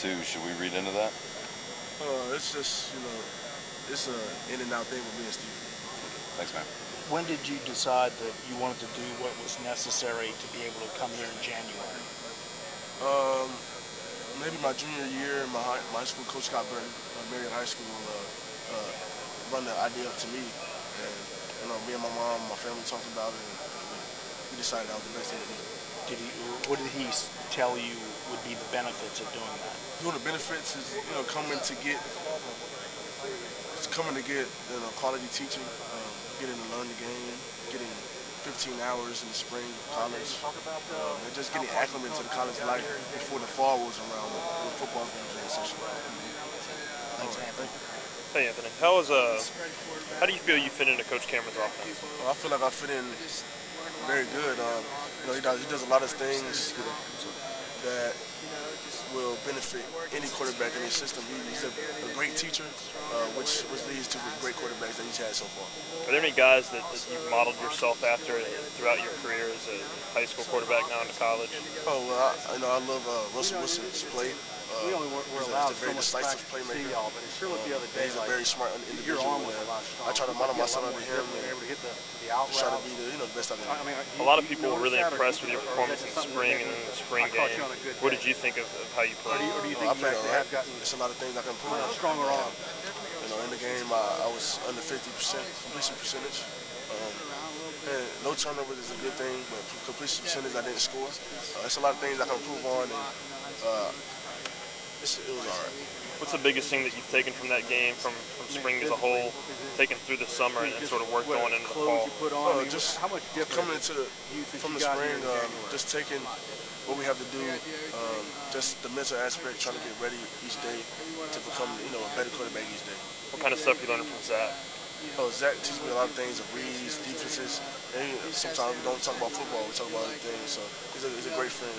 too. Should we read into that? Uh, it's just, you know, it's a in and out thing with me and Steve. Thanks, man. When did you decide that you wanted to do what was necessary to be able to come here in January? Um, maybe my junior year, my high, my high school coach Scott Burton, uh, Marion High School, uh, uh, run the idea up to me, and you know, me and my mom, my family talked about it, and we decided that was the best thing to do. Did he? What did he tell you would be the benefits of doing that? One of the benefits is, you know, coming to get, it's coming to get, you know, quality teaching, um, getting to learn the game, getting 15 hours in the spring of college, um, and just getting acclimated to the college life before the fall rolls around with, with football games in session. Thanks, All right, Anthony. thank you. Hey Anthony, how is uh, how do you feel you fit into Coach Cameron's offense? Well, I feel like I fit in very good. Um, you know, he does, he does a lot of things that will benefit any quarterback in his system. He's a, a great teacher, uh, which, which leads to the great quarterbacks that he's had so far. Are there any guys that, that you've modeled yourself after throughout your career as a high school quarterback now into college? Oh, well, I, you know, I love uh, Russell Wilson's play. Uh, We only were, were he's a, allowed he's a very so much decisive to playmaker. see y'all, but it sure looked the other day he's like a very smart your individual. arm was and a lot I stronger. try to model myself had a lot after him grip and and able to hit the, the out try to be the, you know, the best I can. I mean, A lot of people were really impressed with your performance in is that something spring and in the spring game. you on a good What did you think of, of how you Or played? or do you Well, I think you played actually all have gotten There's a lot of things I can improve. on. stronger arm? You know, in the game, I, I was under 50% completion percentage. Um, and no turnovers is a good thing, but completion percentage, I didn't score. Uh, it's a lot of things I can improve on, and uh, it's, it was all right. What's the biggest thing that you've taken from that game, from, from spring as a whole, taken through the summer and, and sort of worked on into the fall? you put on? Uh, I mean, just how much different coming into the you from the spring, in um, just taking what we have to do, um, just the mental aspect, trying to get ready each day to become, you know, a better quarterback each day. What kind of stuff you learned from Zach? Oh, Zach teaches me a lot of things, of reads, defenses, and sometimes we don't talk about football, we talk about other things. So he's a, he's a great friend.